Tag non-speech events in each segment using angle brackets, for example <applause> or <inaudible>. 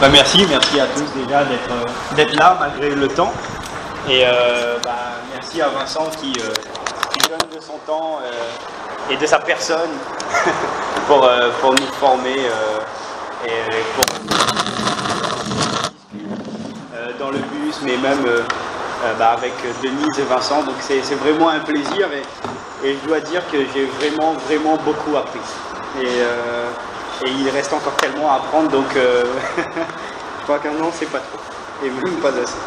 Bah, merci, merci à tous déjà d'être euh, là malgré le temps. Et bah, merci à Vincent qui, euh, donne de son temps euh, et de sa personne <laughs> pour, pour nous former et pour dans le bus, mais même bah, avec Denise et Vincent. Donc c'est vraiment un plaisir et, et je dois dire que j'ai vraiment, vraiment beaucoup appris. Et, et il reste encore tellement à apprendre, donc euh, <laughs> je crois qu'un an, c'est pas trop. Et même pas assez.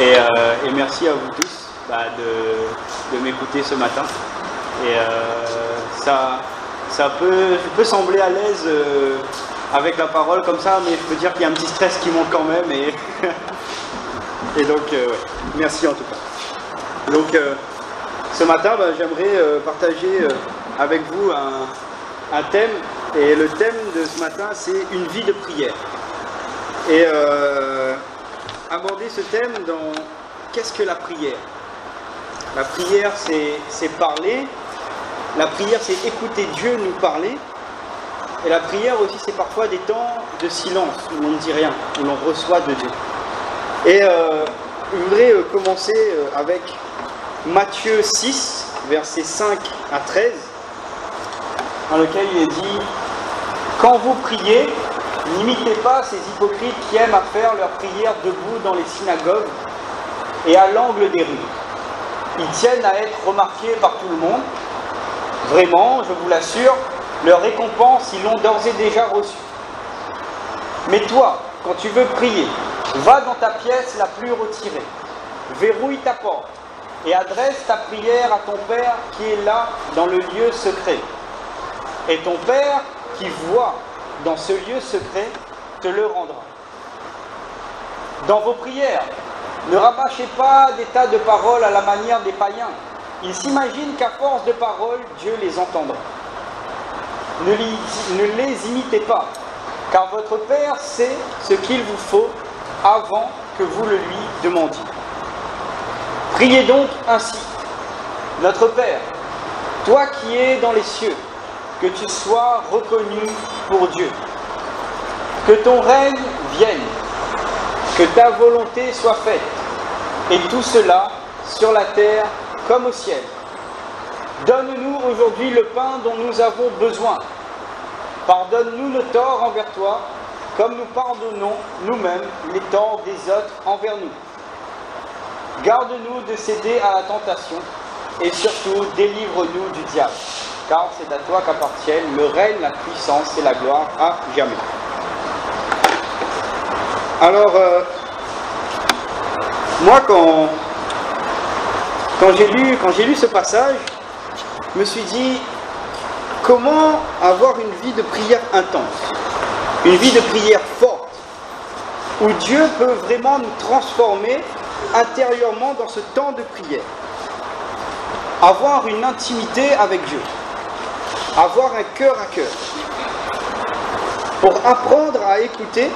Et, euh, et merci à vous tous bah, de, m'écouter ce matin. Et euh, ça, ça peut, sembler à l'aise avec la parole comme ça, mais je peux dire qu'il y a un petit stress qui monte quand même. Et, <laughs> donc, merci en tout cas. Donc, ce matin, bah, j'aimerais partager avec vous un, un thème. Et le thème de ce matin, c'est une vie de prière. Et euh, aborder ce thème dans qu'est-ce que la prière? La prière, c'est parler. La prière, c'est écouter Dieu nous parler. Et la prière aussi, c'est parfois des temps de silence où on ne dit rien, où l'on reçoit de Dieu. Et euh, je voudrais euh, commencer avec Matthieu 6, versets 5 à 13, dans lequel il est dit Quand vous priez, n'imitez pas ces hypocrites qui aiment à faire leur prière debout dans les synagogues et à l'angle des rues. Ils tiennent à être remarqués par tout le monde. Vraiment, je vous l'assure, leur récompense, ils l'ont d'ores et déjà reçue. Mais toi, quand tu veux prier, va dans ta pièce la plus retirée, verrouille ta porte et adresse ta prière à ton Père qui est là dans le lieu secret. Et ton Père qui voit dans ce lieu secret te le rendra. Dans vos prières, ne rabâchez pas des tas de paroles à la manière des païens. Ils s'imaginent qu'à force de paroles, Dieu les entendra. Ne, li- ne les imitez pas, car votre Père sait ce qu'il vous faut avant que vous le lui demandiez. Priez donc ainsi. Notre Père, toi qui es dans les cieux, que tu sois reconnu pour Dieu. Que ton règne vienne, que ta volonté soit faite, et tout cela sur la terre comme au ciel. Donne-nous aujourd'hui le pain dont nous avons besoin. Pardonne-nous nos torts envers toi, comme nous pardonnons nous-mêmes les torts des autres envers nous. Garde-nous de céder à la tentation, et surtout délivre-nous du diable, car c'est à toi qu'appartiennent le règne, la puissance et la gloire à jamais. Alors, euh, moi, quand, j'ai lu, quand j'ai lu ce passage, je me suis dit, comment avoir une vie de prière intense, une vie de prière forte, où Dieu peut vraiment nous transformer intérieurement dans ce temps de prière. Avoir une intimité avec Dieu, avoir un cœur à cœur, pour apprendre à écouter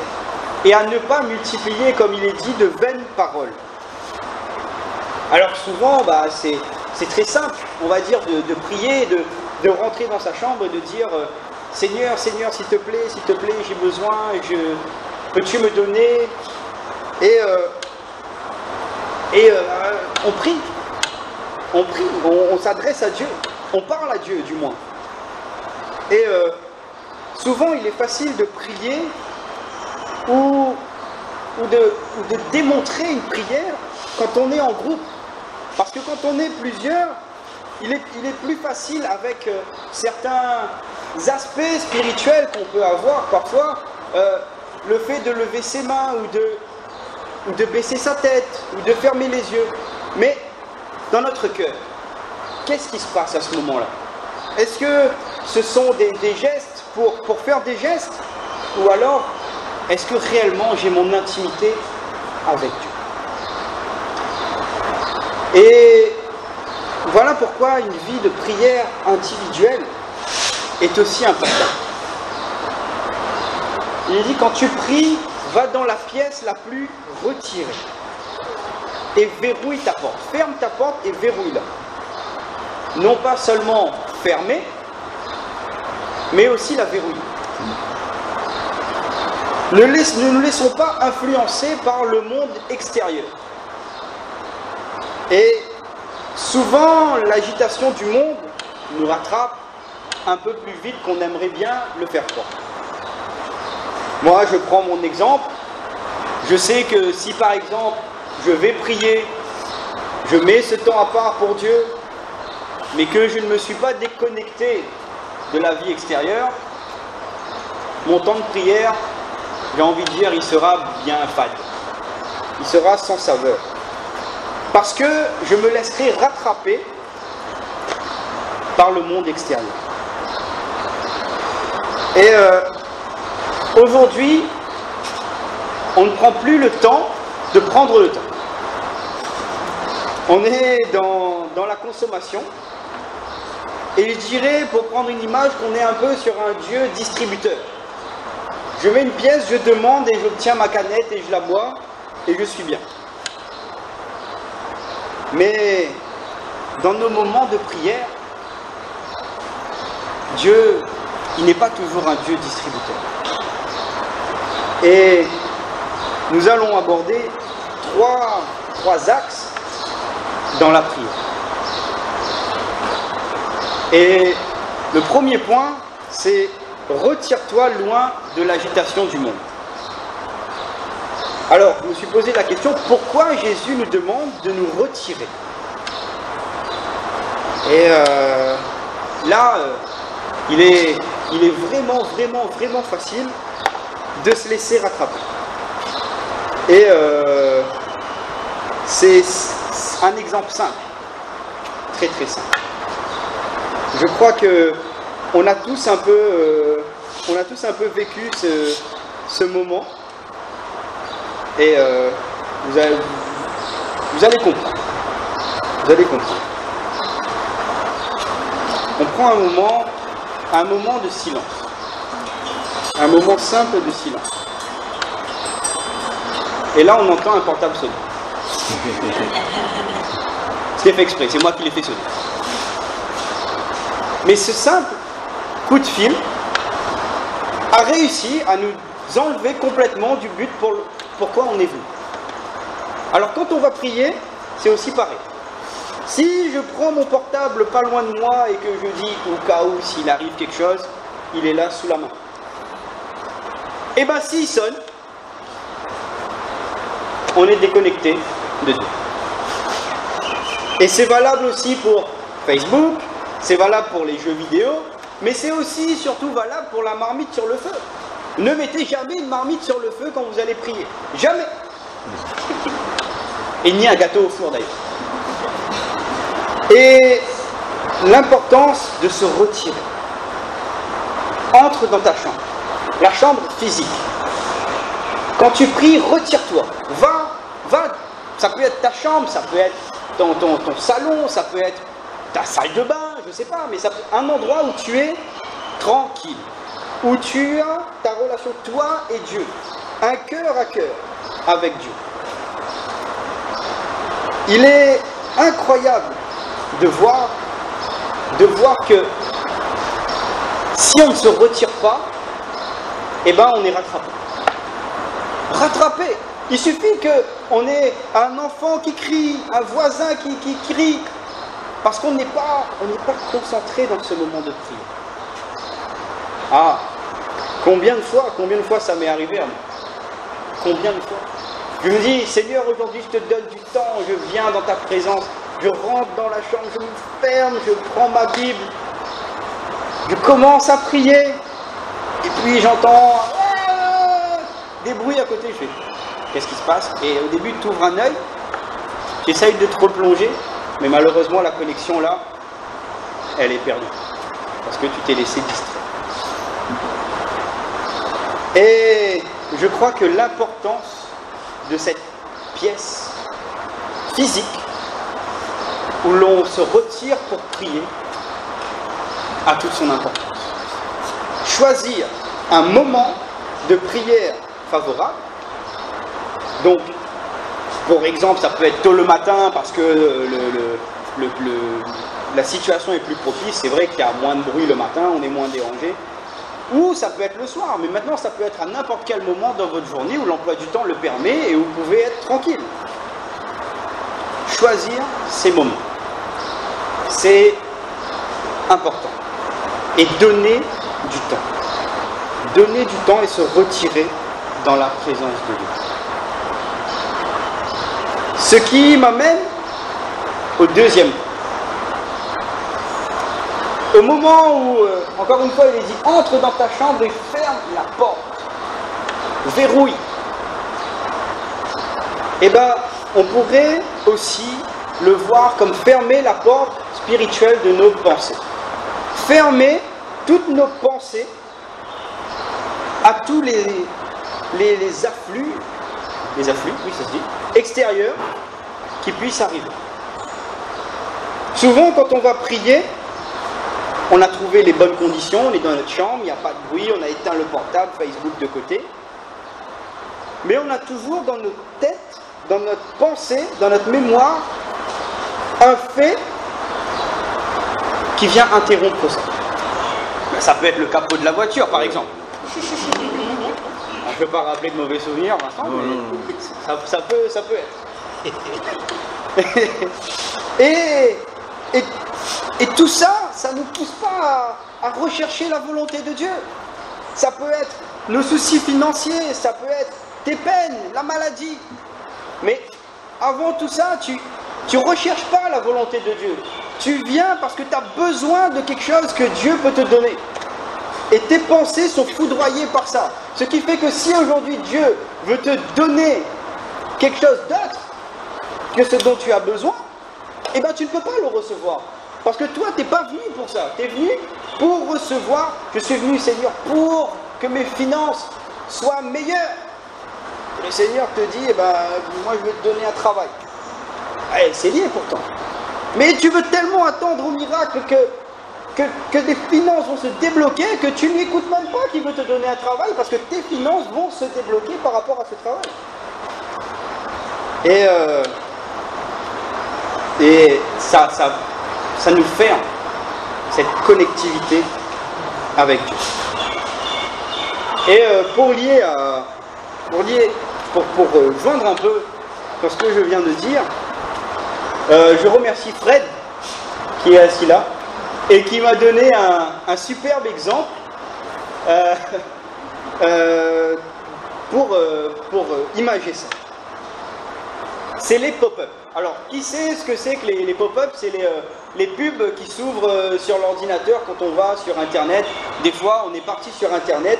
et à ne pas multiplier, comme il est dit, de vaines paroles. Alors souvent, bah, c'est très simple, on va dire, de, prier, de, de rentrer dans sa chambre et de dire euh, Seigneur, Seigneur, s'il te plaît, s'il te plaît, j'ai besoin, je, peux-tu me donner? Et, euh, et euh, on prie, on prie, on s'adresse à Dieu, on parle à Dieu du moins. Et euh, souvent, il est facile de prier ou, de, démontrer une prière quand on est en groupe. Parce que quand on est plusieurs, il est, il est plus facile avec euh, certains aspects spirituels qu'on peut avoir parfois, euh, le fait de lever ses mains ou de, ou de baisser sa tête ou de fermer les yeux. Mais dans notre cœur, qu'est-ce qui se passe à ce moment-là? Est-ce que ce sont des, gestes pour, pour faire des gestes Ou alors, est-ce que réellement j'ai mon intimité avec Dieu? Et voilà pourquoi une vie de prière individuelle est aussi importante. Il dit quand tu pries, va dans la pièce la plus retirée et verrouille ta porte. Ferme ta porte et verrouille-la. Non pas seulement fermer, mais aussi la verrouiller. Ne, ne nous laissons pas influencer par le monde extérieur. Et souvent, l'agitation du monde nous rattrape un peu plus vite qu'on aimerait bien le faire croire. Moi, je prends mon exemple. Je sais que si par exemple, je vais prier, je mets ce temps à part pour Dieu, mais que je ne me suis pas déconnecté de la vie extérieure, mon temps de prière, j'ai envie de dire, il sera bien fade. Il sera sans saveur. Parce que je me laisserai rattraper par le monde extérieur. Et euh, aujourd'hui, on ne prend plus le temps de prendre le temps. On est dans, dans la consommation. Et je dirais, pour prendre une image, qu'on est un peu sur un Dieu distributeur. Je mets une pièce, je demande et j'obtiens ma canette et je la bois et je suis bien. Mais dans nos moments de prière, Dieu, il n'est pas toujours un Dieu distributeur. Et nous allons aborder trois, trois axes dans la prière. Et le premier point, c'est retire-toi loin de l'agitation du monde. Alors, je me suis posé la question, pourquoi Jésus nous demande de nous retirer? Et euh, là, euh, il, est, il est vraiment, vraiment, vraiment facile de se laisser rattraper. Et euh, c'est un exemple simple, très très simple. Je crois que on a tous un peu, euh, on a tous un peu vécu ce, moment. Et euh, vous, allez, vous allez comprendre. Vous allez comprendre. On prend un moment, un moment de silence. Un moment simple de silence. Et là, on entend un portable sonner. C'est fait exprès, c'est moi qui l'ai fait sonner. Mais ce simple coup de fil a réussi à nous enlever complètement du but pour le, pourquoi on est venu. Alors quand on va prier, c'est aussi pareil. Si je prends mon portable pas loin de moi et que je dis au cas où s'il arrive quelque chose, il est là sous la main. Et eh bien s'il sonne, on est déconnecté de Dieu. Et c'est valable aussi pour Facebook, c'est valable pour les jeux vidéo, mais c'est aussi surtout valable pour la marmite sur le feu. Ne mettez jamais une marmite sur le feu quand vous allez prier. Jamais. Et ni un gâteau au four d'ailleurs. Et l'importance de se retirer. Entre dans ta chambre. La chambre physique. Quand tu pries, retire-toi. Va, va. Ça peut être ta chambre, ça peut être ton, ton, salon, ça peut être ta salle de bain, ne sais pas, mais ça, un endroit où tu es tranquille, où tu as ta relation toi et Dieu, un cœur à cœur avec Dieu. Il est incroyable de voir, de voir que si on ne se retire pas, eh ben on est rattrapé. Rattrapé. Il suffit qu'on ait un enfant qui crie, un voisin qui, qui crie, parce qu'on n'est pas, concentré dans ce moment de prière. Ah, combien de fois, combien de fois ça m'est arrivé à moi Combien de fois Je me dis, Seigneur, aujourd'hui je te donne du temps, je viens dans ta présence, je rentre dans la chambre, je me ferme, je prends ma Bible, je commence à prier, et puis j'entends ah, des bruits à côté, je fais, qu'est-ce qui se passe? Et au début, tu ouvres un œil, j'essaye de te replonger, mais malheureusement, la connexion là, elle est perdue. Parce que tu t'es laissé distraire. Et je crois que l'importance de cette pièce physique, où l'on se retire pour prier, a toute son importance. Choisir un moment de prière favorable, donc pour exemple, ça peut être tôt le matin parce que la situation est plus propice. C'est vrai qu'il y a moins de bruit le matin, on est moins dérangé. ou ça peut être le soir, mais maintenant ça peut être à n'importe quel moment dans votre journée où l'emploi du temps le permet et où vous pouvez être tranquille. Choisir ces moments, c'est important. Et donner du temps. Donner du temps et se retirer dans la présence de Dieu. Ce qui m'amène au deuxième point. Au moment où, euh, encore une fois, il est dit entre dans ta chambre et ferme la porte, verrouille. Eh bien, on pourrait aussi le voir comme fermer la porte spirituelle de nos pensées. Fermer toutes nos pensées à tous les, afflux, les afflux, oui, ça se dit, extérieurs qui puissent arriver. Souvent, quand on va prier, on a trouvé les bonnes conditions, on est dans notre chambre, il n'y a pas de bruit, on a éteint le portable, Facebook de côté. Mais on a toujours dans notre tête, dans notre pensée, dans notre mémoire, un fait qui vient interrompre ça. Ça peut être le capot de la voiture, par exemple. <laughs> Ne peut pas rappeler de mauvais souvenirs, Vincent, mais ça, ça, peut, ça peut être. <laughs> et, et et tout ça, ça ne nous pousse pas à, rechercher la volonté de Dieu. Ça peut être nos soucis financiers, ça peut être tes peines, la maladie. Mais avant tout ça, tu ne recherches pas la volonté de Dieu. Tu viens parce que tu as besoin de quelque chose que Dieu peut te donner. Et tes pensées sont foudroyées par ça. Ce qui fait que si aujourd'hui Dieu veut te donner quelque chose d'autre que ce dont tu as besoin, eh bien tu ne peux pas le recevoir. Parce que toi, tu n'es pas venu pour ça. Tu es venu pour recevoir. Je suis venu, Seigneur, pour que mes finances soient meilleures. le Seigneur te dit, eh ben, moi je vais te donner un travail. Eh, c'est lié pourtant. Mais tu veux tellement attendre au miracle que, que, que des finances vont se débloquer que tu n'écoutes même pas qu'il veut te donner un travail parce que tes finances vont se débloquer par rapport à ce travail. Et, euh, et ça, ça, ça nous ferme cette connectivité avec Dieu. Et euh, pour lier pour lier, pour, pour euh, joindre un peu sur ce que je viens de dire, je remercie Fred qui est assis là et qui m'a donné un, superbe exemple <laughs> pour, pour imager ça. C'est les pop-up. Alors, qui sait ce que c'est que les, pop-up? C'est les, les pubs qui s'ouvrent euh, sur l'ordinateur quand on va sur Internet. Des fois, on est parti sur Internet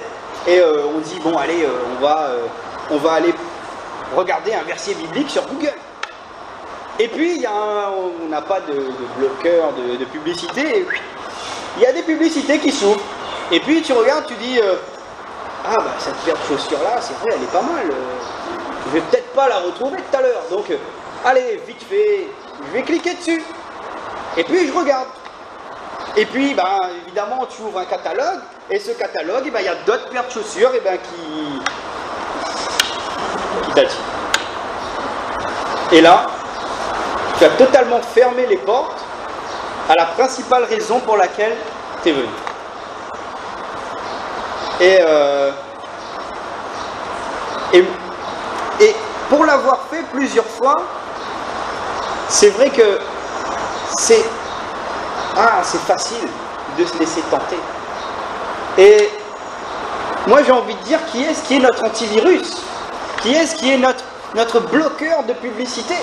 et euh, on dit, bon, allez, euh, on, va, on va aller regarder un verset biblique sur Google. Et puis, a on n'a pas de, bloqueur de, publicité. il y a des publicités qui s'ouvrent. Et puis, tu regardes, tu dis, ah, bah, cette paire de chaussures-là, c'est vrai, elle est pas mal. je vais peut-être pas la retrouver tout à l'heure. Donc, allez, vite fait, je vais cliquer dessus. Et puis je regarde. Et puis, ben, évidemment, tu ouvres un catalogue, et ce catalogue, eh ben, il y a d'autres paires de chaussures eh ben, qui, qui t'attirent. Et là, tu as totalement fermé les portes à la principale raison pour laquelle tu es venu. Et, euh, et, et pour l'avoir fait plusieurs fois, c'est vrai que c'est ah, facile de se laisser tenter. Et moi j'ai envie de dire qui est-ce qui est notre antivirus Qui est-ce qui est notre, notre bloqueur de publicité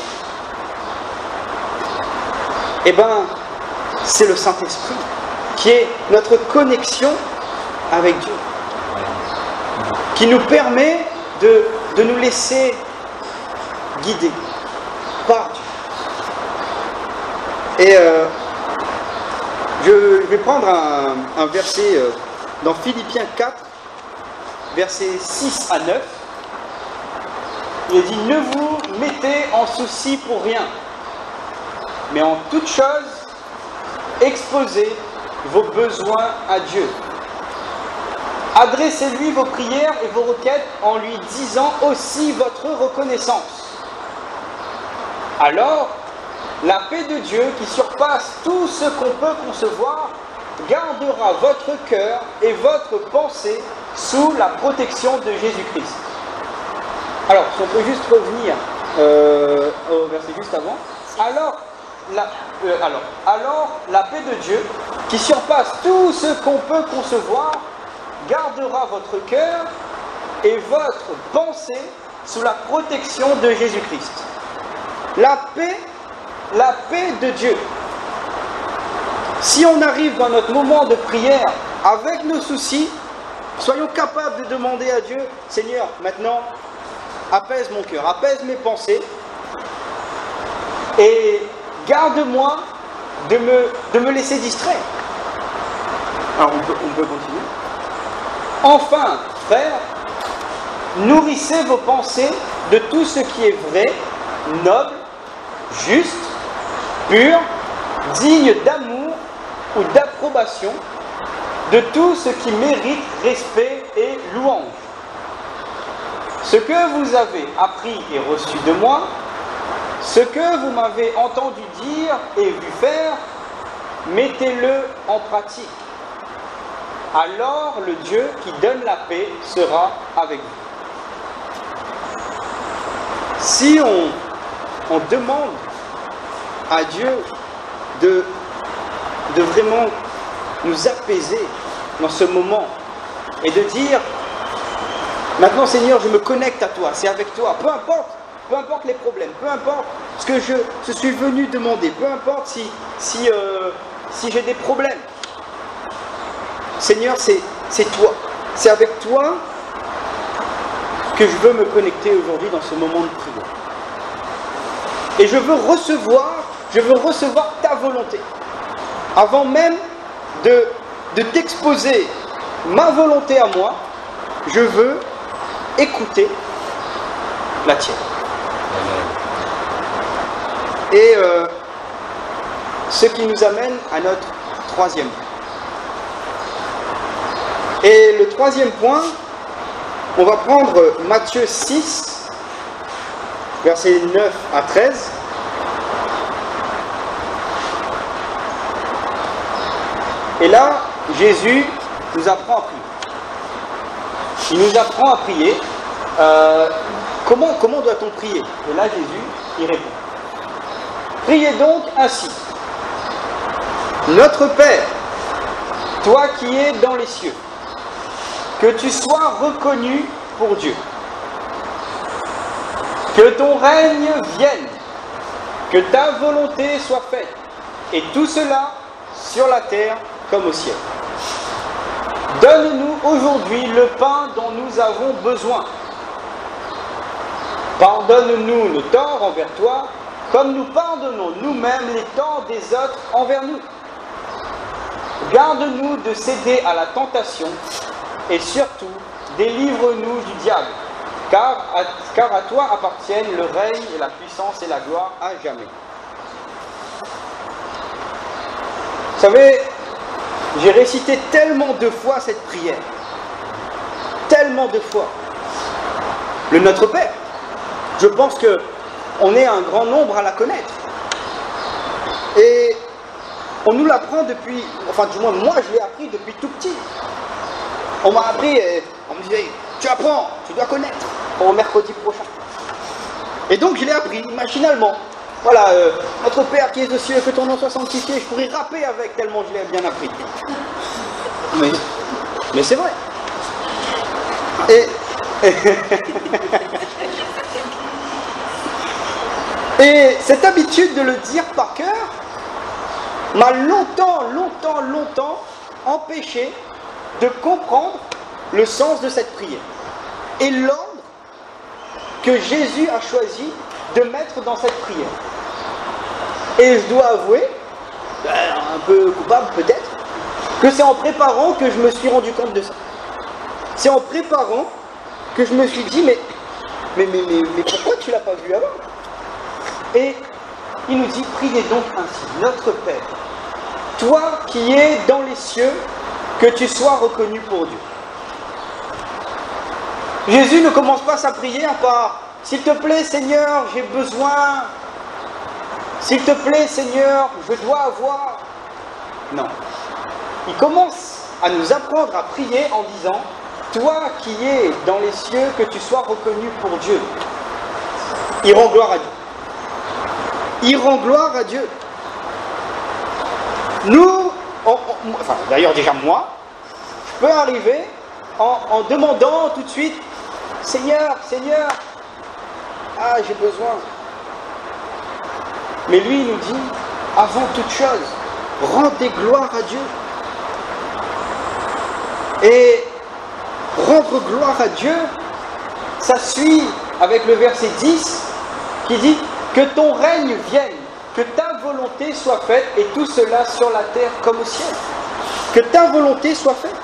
Eh bien, c'est le Saint-Esprit qui est notre connexion avec Dieu, qui nous permet de, nous laisser guider par Dieu. Et euh, je vais prendre un, verset euh, dans Philippiens 4, versets 6 à 9. Il dit Ne vous mettez en souci pour rien, mais en toute chose, exposez vos besoins à Dieu. Adressez-lui vos prières et vos requêtes en lui disant aussi votre reconnaissance. Alors, la paix de Dieu qui surpasse tout ce qu'on peut concevoir gardera votre cœur et votre pensée sous la protection de Jésus-Christ. Alors, si on peut juste revenir euh, au verset juste avant. Alors euh, alors, alors, la paix de Dieu, qui surpasse tout ce qu'on peut concevoir, gardera votre cœur et votre pensée sous la protection de Jésus-Christ. La paix, la paix de Dieu. Si on arrive dans notre moment de prière avec nos soucis, soyons capables de demander à Dieu, Seigneur, maintenant, apaise mon cœur, apaise mes pensées et garde-moi de me, de me laisser distraire. Alors on peut, on peut continuer. Enfin, frères, nourrissez vos pensées de tout ce qui est vrai, noble, juste, pur, digne d'amour ou d'approbation, de tout ce qui mérite respect et louange. Ce que vous avez appris et reçu de moi, ce que vous m'avez entendu dire et vu faire, mettez-le en pratique. Alors le Dieu qui donne la paix sera avec vous. Si on, demande à Dieu de vraiment nous apaiser dans ce moment et de dire Maintenant, Seigneur, je me connecte à toi, c'est avec toi, peu importe, peu importe les problèmes, peu importe ce que je, suis venu demander, peu importe si, euh, j'ai des problèmes. Seigneur, c'est toi, c'est avec toi que je veux me connecter aujourd'hui dans ce moment de prière. Et je veux recevoir, ta volonté. Avant même de t'exposer ma volonté à moi, je veux écouter la tienne. Et euh, ce qui nous amène à notre troisième point. Et le troisième point, on va prendre Matthieu 6, versets 9 à 13. Et là, Jésus nous apprend à prier. Il nous apprend à prier. Euh, comment comment doit-on prier? Et là, Jésus, il répond. Priez donc ainsi. Notre Père, toi qui es dans les cieux, que tu sois reconnu pour Dieu. Que ton règne vienne, que ta volonté soit faite, et tout cela sur la terre comme au ciel. Donne-nous aujourd'hui le pain dont nous avons besoin. Pardonne-nous nos torts envers toi, comme nous pardonnons nous-mêmes les torts des autres envers nous. Garde-nous de céder à la tentation et surtout délivre-nous du diable, car car à toi appartiennent le règne et la puissance et la gloire à jamais. Vous savez, j'ai récité tellement de fois cette prière, tellement de fois. Le Notre Père, je pense que on est un grand nombre à la connaître. Et on nous l'apprend depuis, enfin du moins moi je l'ai appris depuis tout petit. On m'a appris, et on me disait, tu apprends, tu dois connaître au mercredi prochain. Et donc je l'ai appris machinalement. Voilà, euh, notre Père qui est aux cieux, que ton nom soit sanctifié, je pourrais rapper avec tellement je l'ai bien appris. Mais, c'est vrai. Et <laughs> cette habitude de le dire par cœur m'a longtemps, longtemps, longtemps empêché de comprendre le sens de cette prière et l'ordre que Jésus a choisi de mettre dans cette prière. Et je dois avouer, ben, un peu coupable peut-être, que c'est en préparant que je me suis rendu compte de ça. C'est en préparant que je me suis dit, mais, mais, mais, mais, mais pourquoi tu l'as pas vu avant? Et il nous dit, priez donc ainsi, notre Père, toi qui es dans les cieux, que tu sois reconnu pour Dieu. Jésus ne commence pas sa prière par S'il te plaît Seigneur, j'ai besoin. S'il te plaît Seigneur, je dois avoir. Non. il commence à nous apprendre à prier en disant, toi qui es dans les cieux, que tu sois reconnu pour Dieu. Il rend gloire à Dieu. Il rend gloire à Dieu. Nous, d'ailleurs déjà moi, je peux arriver en, en demandant tout de suite, Seigneur, Seigneur, ah j'ai besoin. Mais lui, il nous dit, avant toute chose, rendez gloire à Dieu. Et rendre gloire à Dieu, ça suit avec le verset 10 qui dit que ton règne vienne, que ta volonté soit faite, et tout cela sur la terre comme au ciel. Que ta volonté soit faite.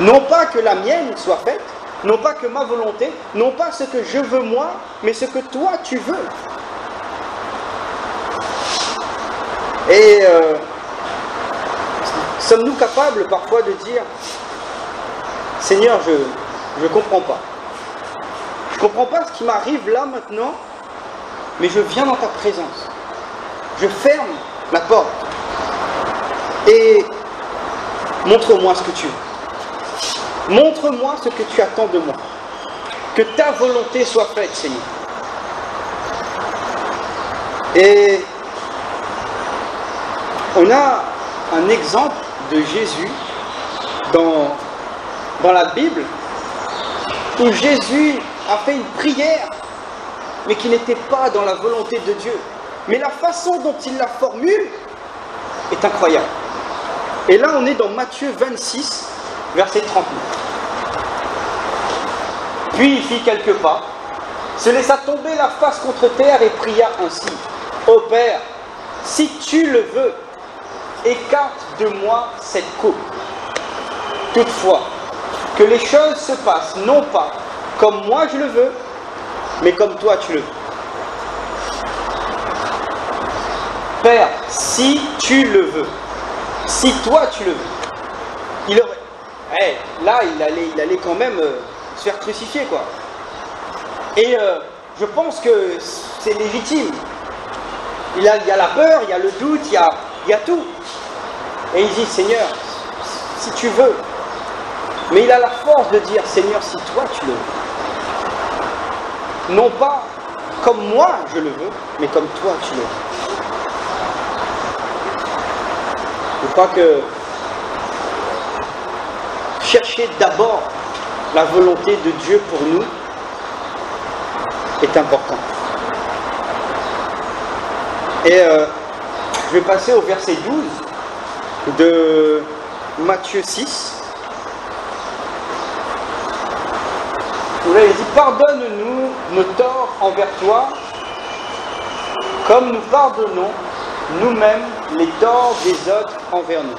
Non pas que la mienne soit faite, non pas que ma volonté, non pas ce que je veux moi, mais ce que toi tu veux. Et euh, sommes-nous capables parfois de dire, Seigneur, je ne comprends pas. Je ne comprends pas ce qui m'arrive là maintenant, mais je viens dans ta présence. Je ferme la porte et montre-moi ce que tu veux. Montre-moi ce que tu attends de moi. Que ta volonté soit faite, Seigneur. Et on a un exemple de Jésus dans, dans la Bible où Jésus a fait une prière mais qui n'était pas dans la volonté de Dieu. Mais la façon dont il la formule est incroyable. Et là, on est dans Matthieu 26, verset 39. Puis il fit quelques pas, se laissa tomber la face contre terre et pria ainsi. Ô Père, si tu le veux, écarte de moi cette coupe. Toutefois, que les choses se passent non pas comme moi je le veux, mais comme toi tu le veux. Père, si tu le veux, si toi tu le veux, il aurait. Eh, là, il allait, quand même euh, se faire crucifier, quoi. Et euh, je pense que c'est légitime. Il, y a la peur, il y a le doute, il y a tout. Et il dit, Seigneur, si tu veux. Mais il a la force de dire, Seigneur, si toi tu le veux. Non pas comme moi je le veux, mais comme toi tu le veux. Je crois que chercher d'abord la volonté de Dieu pour nous est important. Et euh, je vais passer au verset 12 de Matthieu 6. Où là, il dit Pardonne-nous nos torts envers toi, comme nous pardonnons nous-mêmes les torts des autres envers nous.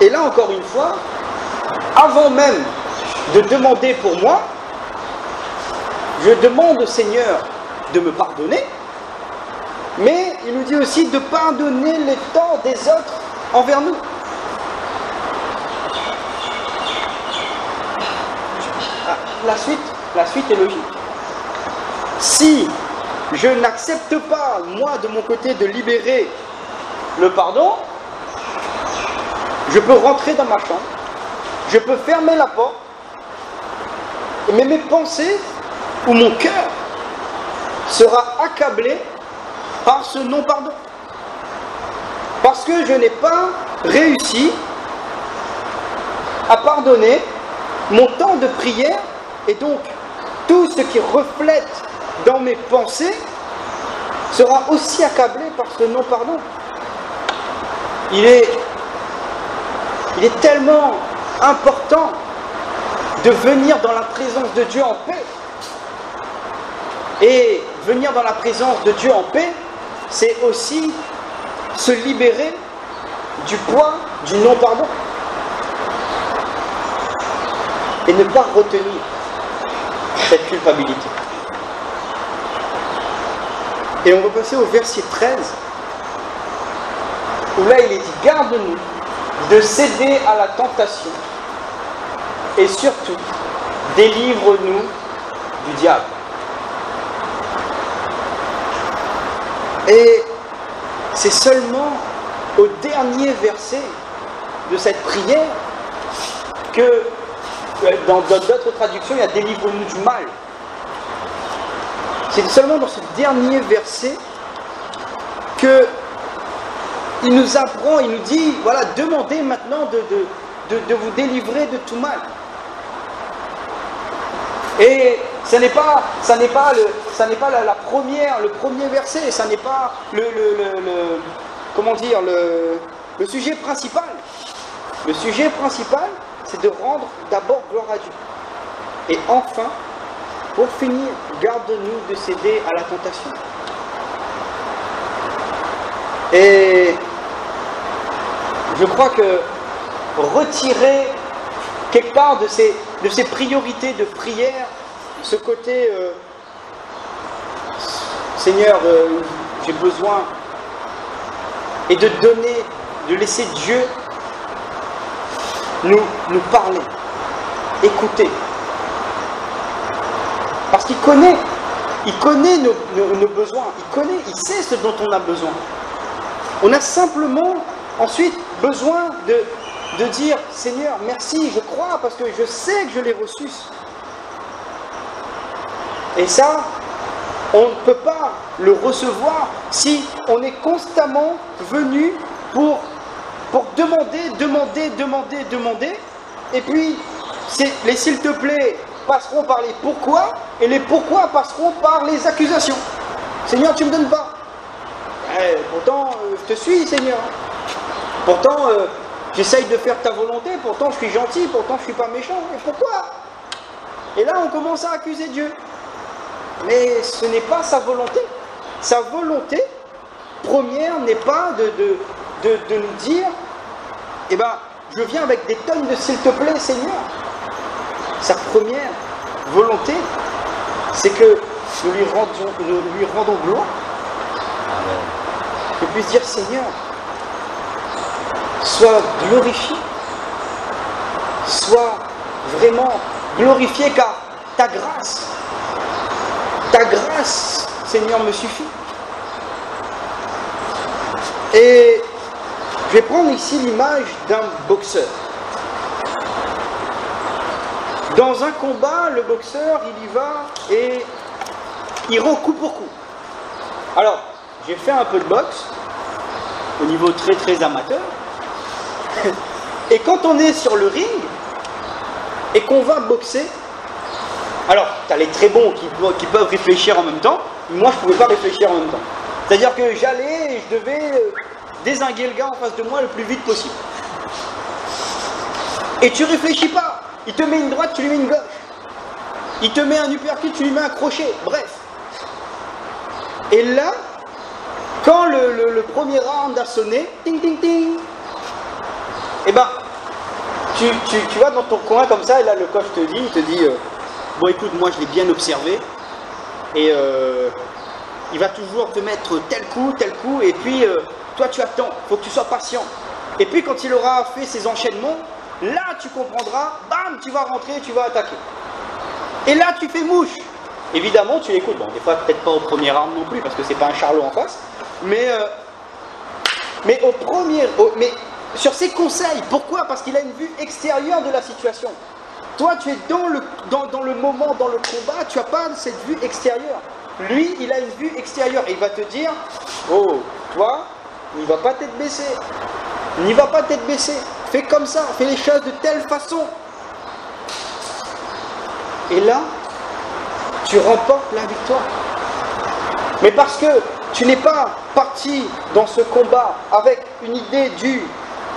Et là, encore une fois, avant même de demander pour moi, je demande au Seigneur de me pardonner, mais il nous dit aussi de pardonner les torts des autres envers nous. Ah, la suite, la suite est logique. Si je n'accepte pas, moi, de mon côté, de libérer le pardon, je peux rentrer dans ma chambre, je peux fermer la porte, mais mes pensées ou mon cœur sera accablé par ce non-pardon. Parce que je n'ai pas réussi à pardonner mon temps de prière et donc tout ce qui reflète dans mes pensées sera aussi accablé par ce non-pardon. Il est, il est tellement important de venir dans la présence de Dieu en paix. Et venir dans la présence de Dieu en paix, c'est aussi se libérer du poids du non-pardon. Et ne pas retenir cette culpabilité. Et on va passer au verset 13, où là il est dit, garde-nous de céder à la tentation, et surtout, délivre-nous du diable. Et c'est seulement au dernier verset de cette prière que dans d'autres traductions, il y a délivre-nous du mal. C'est seulement dans ce dernier verset que il nous apprend, il nous dit, voilà, demandez maintenant de, vous délivrer de tout mal. Et ce n'est pas, ça n'est pas, le, n'est pas la, première, le premier verset, ça n'est pas le, comment dire, le sujet principal. Le sujet principal, c'est de rendre d'abord gloire à Dieu. Et enfin, pour finir, garde-nous de céder à la tentation. Et je crois que retirer quelque part de ces, priorités de prière, ce côté euh, Seigneur, euh, j'ai besoin, et de donner, de laisser Dieu nous, parler, écouter. Parce qu'il connaît, il connaît nos, besoins, il connaît, il sait ce dont on a besoin. On a simplement ensuite besoin de dire Seigneur, merci, je crois parce que je sais que je l'ai reçu. Et ça, on ne peut pas le recevoir si on est constamment venu pour, pour demander, demander, demander, demander. Et puis, les s'il te plaît passeront par les pourquoi, et les pourquoi passeront par les accusations. Seigneur, tu ne me donnes pas. Eh, pourtant, euh, je te suis, Seigneur. Pourtant, euh, j'essaye de faire ta volonté, pourtant je suis gentil, pourtant je ne suis pas méchant. Et pourquoi? Et là, on commence à accuser Dieu. Mais ce n'est pas sa volonté. Sa volonté première n'est pas de, nous dire, eh ben, je viens avec des tonnes de s'il te plaît, Seigneur. Sa première volonté, c'est que nous lui rendons, nous lui gloire. Que puisse dire, Seigneur, sois glorifié, sois vraiment glorifié car ta grâce ta grâce, Seigneur, me suffit. Et je vais prendre ici l'image d'un boxeur. Dans un combat, le boxeur, il y va et il rend coup pour coup. Alors, j'ai fait un peu de boxe, au niveau très très amateur. <laughs> Et quand on est sur le ring et qu'on va boxer, alors, tu as les très bons qui, peuvent réfléchir en même temps, moi je ne pouvais pas réfléchir en même temps. C'est-à-dire que j'allais et je devais euh, désinguer le gars en face de moi le plus vite possible. Et tu réfléchis pas. Il te met une droite, tu lui mets une gauche. Il te met un uppercut, tu lui mets un crochet. Bref. Et là, quand le, premier round a sonné, ting ting ting, et eh ben, tu, tu, vas dans ton coin comme ça, et là le coach te dit, il te dit, euh, bon écoute, moi je l'ai bien observé, et euh, il va toujours te mettre tel coup, tel coup, et puis euh, toi tu attends, faut que tu sois patient. Et puis quand il aura fait ses enchaînements, là tu comprendras, bam, tu vas rentrer, tu vas attaquer. Et là tu fais mouche. Évidemment, tu l'écoutes. Bon, des fois peut-être pas au premier round non plus, parce que c'est pas un charlot en face, mais, euh, mais au premier, mais sur ses conseils, pourquoi? Parce qu'il a une vue extérieure de la situation. Toi, tu es dans le, dans, le moment, dans le combat, tu n'as pas cette vue extérieure. Lui, il a une vue extérieure il va te dire, oh, toi, n'y va pas tête baissée. N'y va pas tête baissée. Fais comme ça, fais les choses de telle façon. Et là, tu remportes la victoire. Mais parce que tu n'es pas parti dans ce combat avec une idée du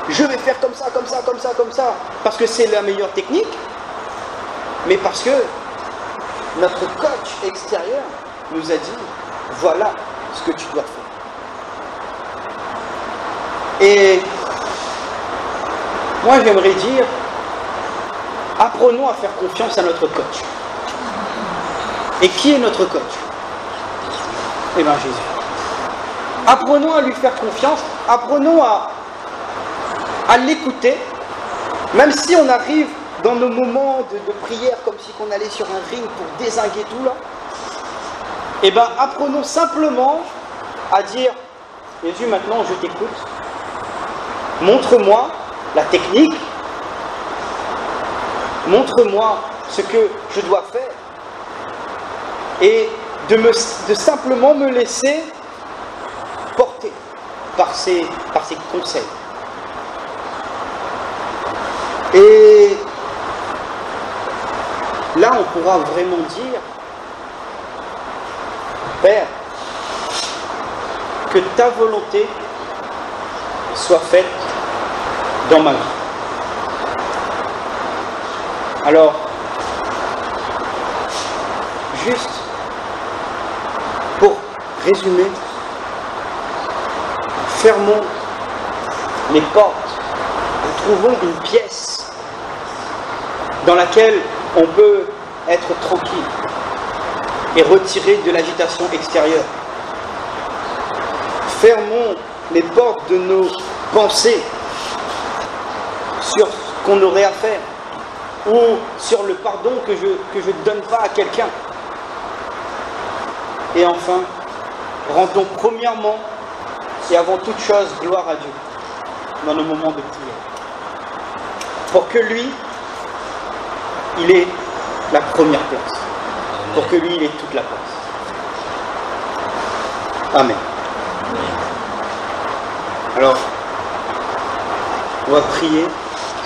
je vais faire comme ça, comme ça, comme ça, comme ça, parce que c'est la meilleure technique, mais parce que notre coach extérieur nous a dit, voilà ce que tu dois faire. Et moi j'aimerais dire, apprenons à faire confiance à notre coach. Et qui est notre coach? Eh bien Jésus. Apprenons à lui faire confiance, apprenons à, à l'écouter, même si on arrive dans nos moments de, prière, comme si on allait sur un ring pour désinguer tout là, eh bien apprenons simplement à dire Jésus, maintenant je t'écoute, montre-moi la technique, montre-moi ce que je dois faire, et de, me, de simplement me laisser porter par ses, par ses conseils. Et là, on pourra vraiment dire, Père, que ta volonté soit faite Alors, juste pour résumer, fermons les portes, trouvons une pièce dans laquelle on peut être tranquille et retirer de l'agitation extérieure. Fermons les portes de nos pensées sur ce qu'on aurait à faire ou sur le pardon que je ne donne pas à quelqu'un. Et enfin, rendons premièrement et avant toute chose gloire à Dieu dans nos moments de prière. Pour que lui, il ait la première place. Pour que lui, il ait toute la place. Amen. Alors, on va prier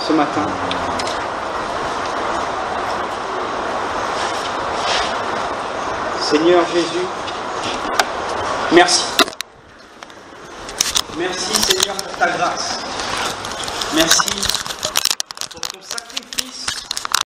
ce matin. Seigneur Jésus, merci. Merci Seigneur pour ta grâce. Merci